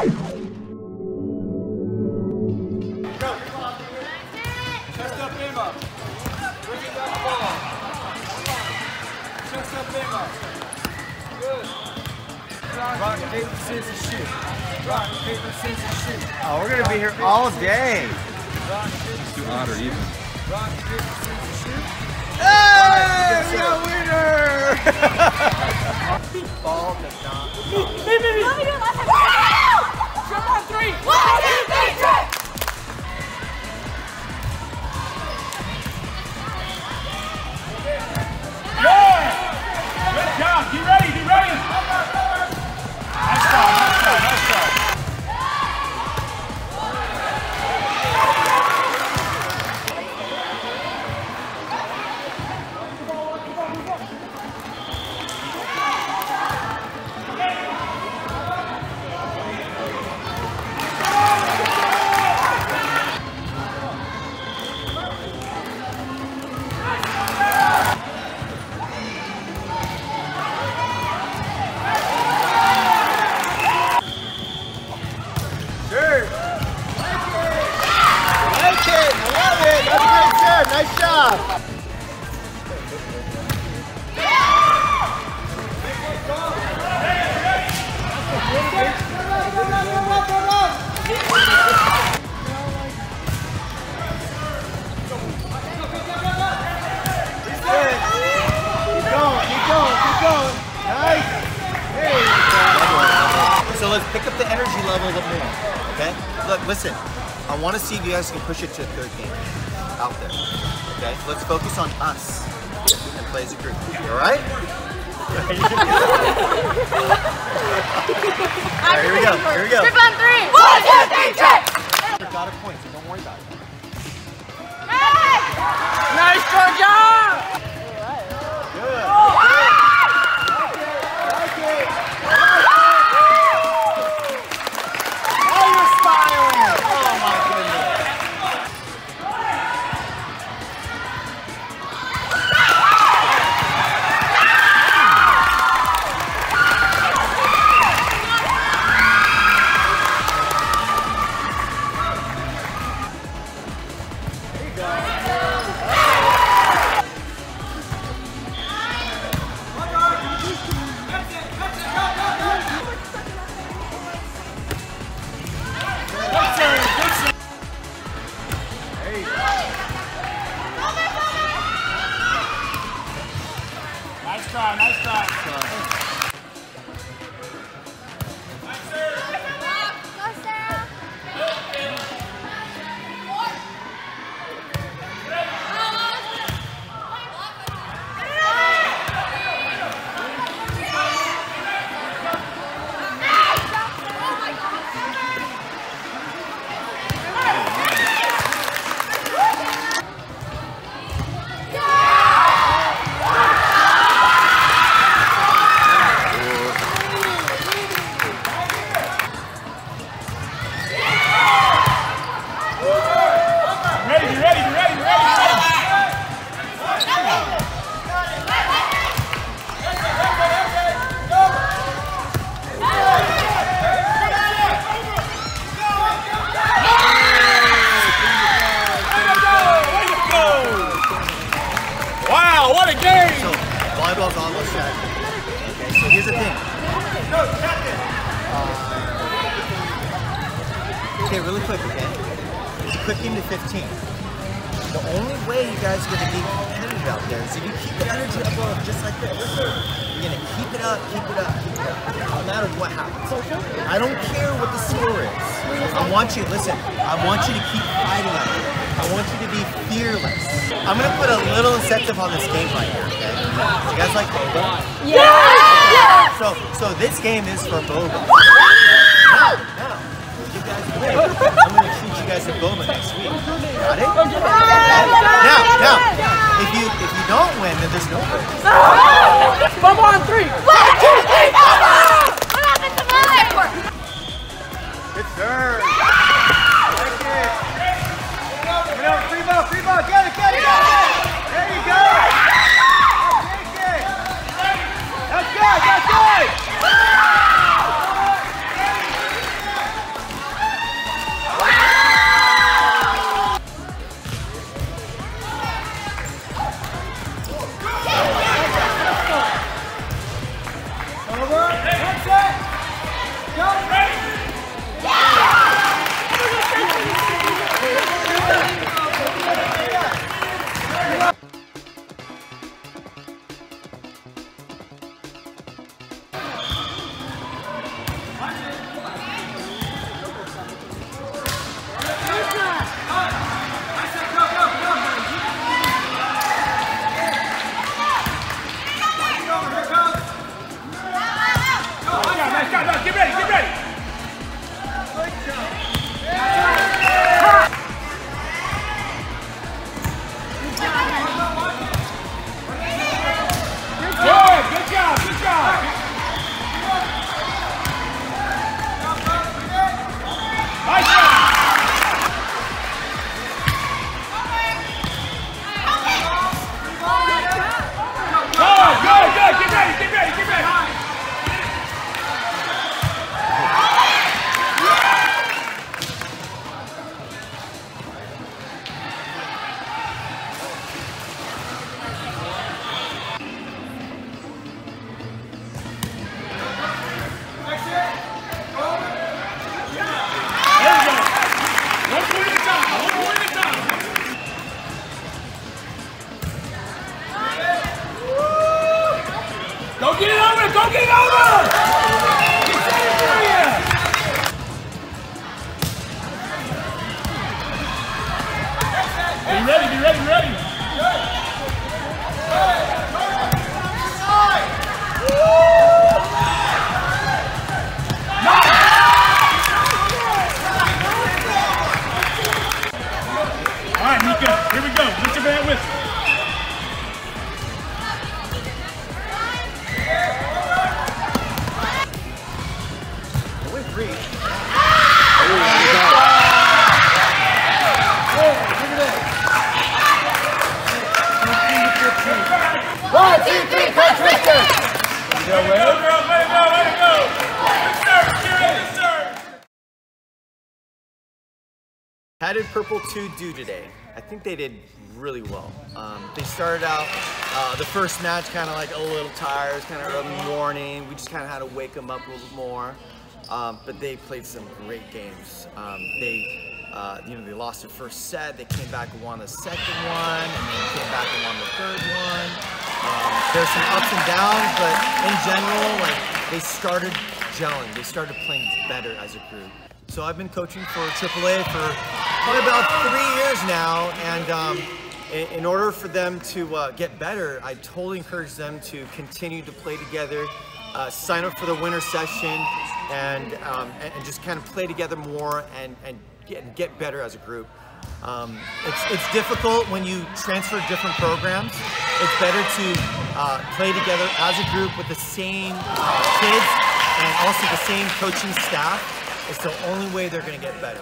Rock, paper, scissors, shoot. Rock, paper, scissors, shoot. Oh, we're gonna be here all day. Rock, paper, Too odd or even. rock, paper, scissors, shoot. Hey, we got a winner! Ball does not. Trip go. So let's pick up the energy level a little more. Okay? Look, listen. I want to see if you guys can push it to a third game out there. Okay? Let's focus on us and play as a group. All right? All right, here we go. Here we go. Trip on three. One, two, three, trip. Got a point, so don't worry about it. Nice job. Volleyball's almost shut. Okay, so here's the thing. Uh, okay, really quick, okay? It's a quick game to 15. The only way you guys are gonna be competitive out there is if you keep the energy uh, just like this. You're gonna keep it up, keep it up, keep it up, no matter what happens. I don't care what the score is. I want you, listen, I want you to keep fighting out. I want you to be fearless. I'm gonna put a little incentive on this game right here, okay? You guys like boba? Yeah. So, so this game is for boba. Now, now, you guys win, I'm gonna treat you guys to boba next week. Got it? Now, now, if you if you don't win, then there's no boba. On three. One, two, three, Get it over! Go get it over! It! Be ready, be ready, be ready. How did Purple 2 do today? I think they did really well. Um, they started out uh, the first match kind of like a little tired, kind of early morning. We just kind of had to wake them up a little more. Um, but they played some great games. Um, they, uh, you know, they lost their first set. They came back and won the second one, and then came back and won the third one. Um, there's some ups and downs, but in general, like they started gelling. They started playing better as a group. So I've been coaching for AAA for probably about three years now, and um, in, order for them to uh, get better, I totally encourage them to continue to play together, uh, sign up for the winter session, and, um, and and just kind of play together more and and get, get better as a group. Um, it's, it's difficult when you transfer different programs. It's better to uh, play together as a group with the same uh, kids and also the same coaching staff. It's the only way they're going to get better.